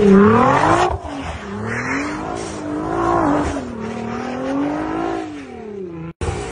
Yeah.